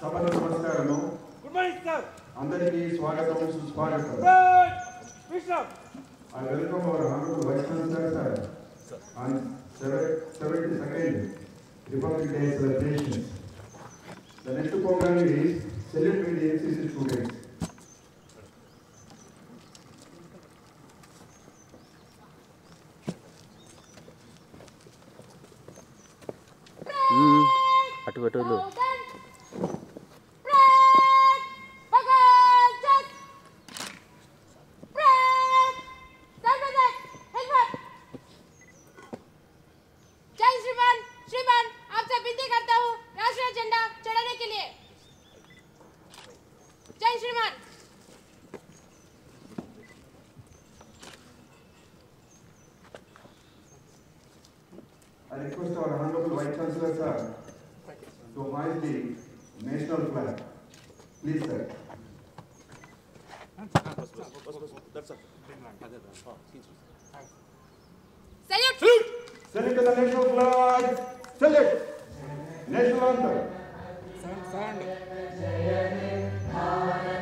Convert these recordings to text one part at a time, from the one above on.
సభకు నమస్కారము good morning sir అందరికీ స్వాగతం సుస్వాగతం good Vishram I welcome our Honorable Vice Chancellor sir on 72nd Republic Day celebrations. The next program is celebrate the NCC students. Attention, man. I request our Honorable Vice Chancellor, sir, to hoist the national flag. Please, sir. Salute! Salute! Salute the national flag! Salute! National anthem! Sound, sound. Order.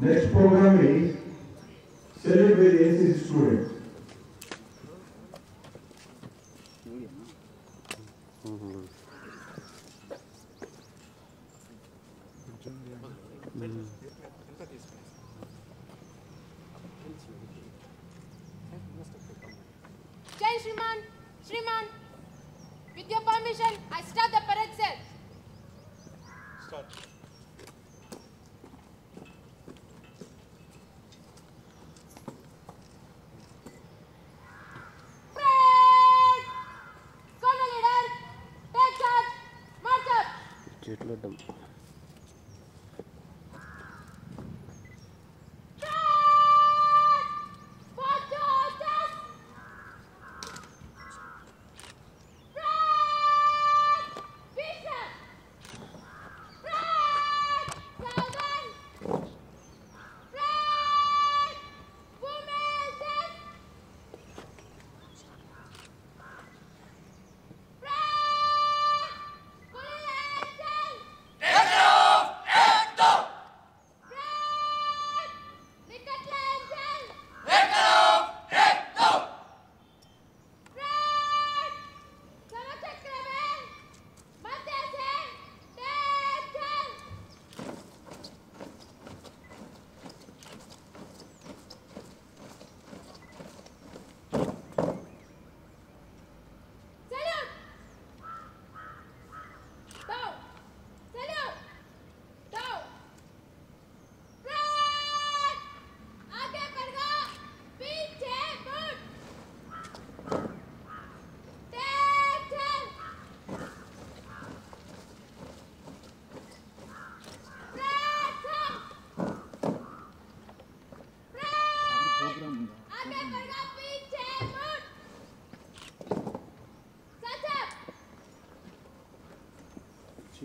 Next program is Celebrate NCC Students. Jai Shriman, Shriman, with your permission, I start the parade Start. స్టేట్లో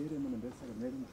Tiere immer den besseren Meldung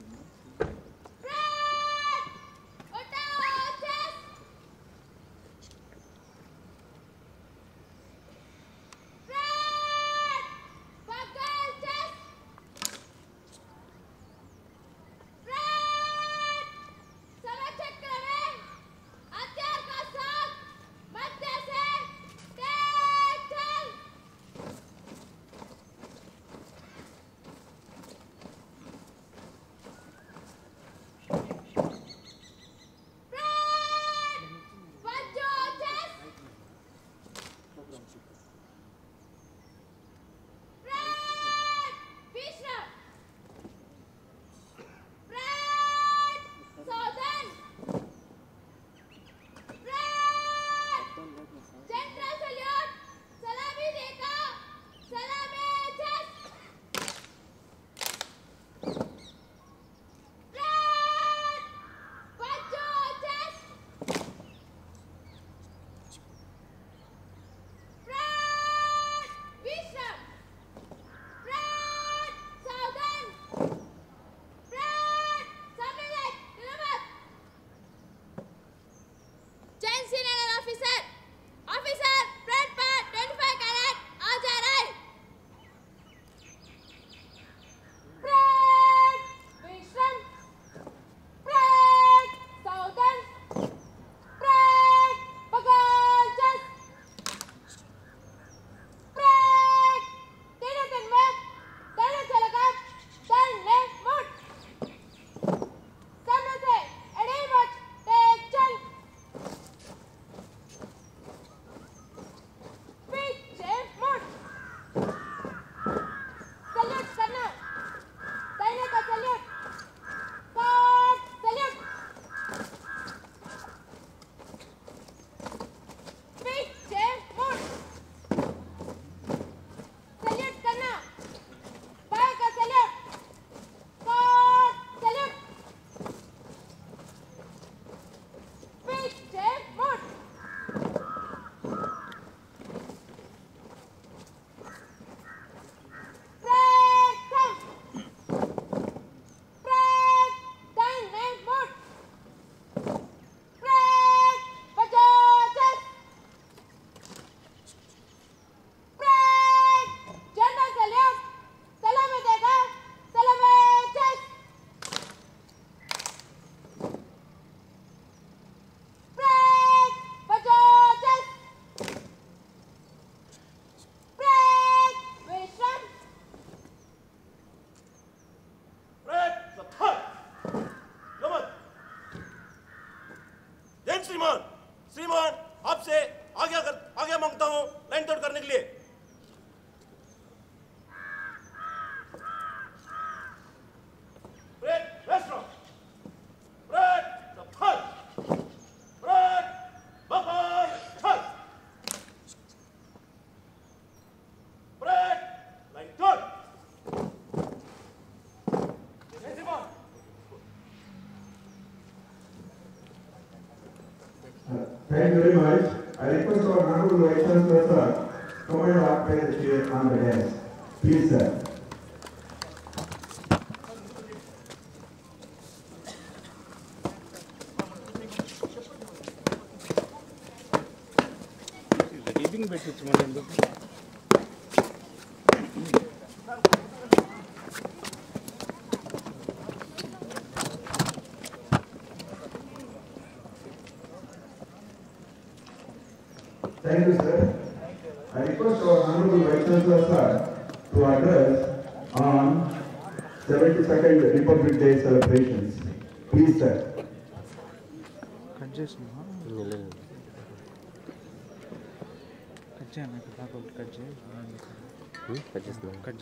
श्रीमान श्रीमान आपसे आज्ञा कर आज्ञा माँगता हूँ line तोड़ करने के लिए। Thank you very much. I request our Honorable Vice Chancellor, sir, come and occupy the chair on the desk. Please, sir. Living better, Thank you, sir. I request our Honorable Vice Chancellor, sir, to address on 72nd Republic Day celebrations. Please, sir. Just cut जाए मैं cut